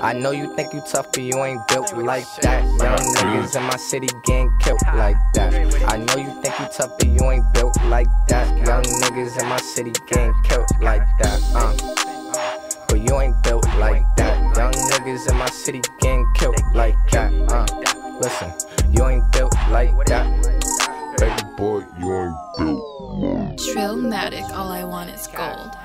I know you think you tough, but you ain't built like that. Young niggas in my city getting killed like that. I know you think you tough, but you ain't built like that. Young niggas in my city getting killed like that. Uh. But you ain't built like that. Young niggas in my city getting killed like that. Uh. Listen, you ain't built like that. Baby boy, you ain't built Trillmatic, all I want is gold.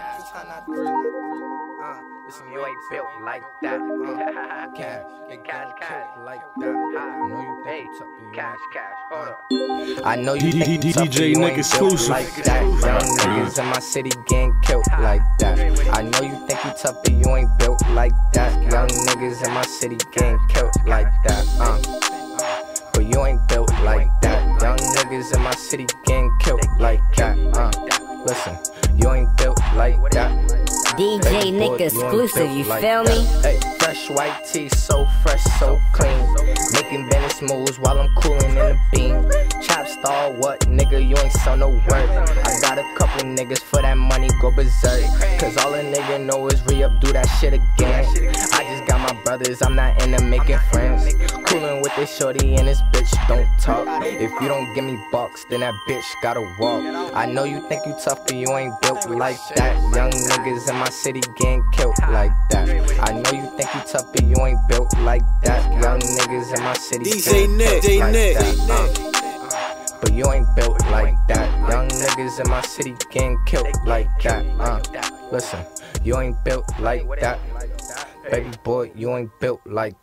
Listen, you ain't built like that. Uh, cash, cash, cash, like that. I know you think you you Cash, cash, hold up. I know you think you DJ Nick exclusive. like that. Young niggas in my city getting killed like that. I know you think you tough, but you ain't built like that. Young niggas in my city getting killed like that. Uh. But you ain't built like that. Young niggas in my city getting killed like that. Uh. Listen, you ain't built like that. DJ Baby Nick exclusive, you like feel me? Hey, fresh white tee, so fresh, so clean. Making business moves while I'm cooling in the beam. Chop star, what nigga? You ain't sell no work. I got a couple niggas for that money, go berserk. Cause all a nigga know is re up, do that shit again. I just got my brothers, I'm not into making friends. Coolin' with this shorty and this bitch don't talk. If you don't give me bucks, then that bitch gotta walk. I know you think you tough, but you ain't built like that. Young niggas in my city getting killed like that. I know you think you tough, but you ain't built like that. Young niggas in my city getting killed like Nick, that. Uh, But you ain't built like that. Young niggas in my city getting killed like that. Uh, listen, you ain't built like that. Baby boy, you ain't built like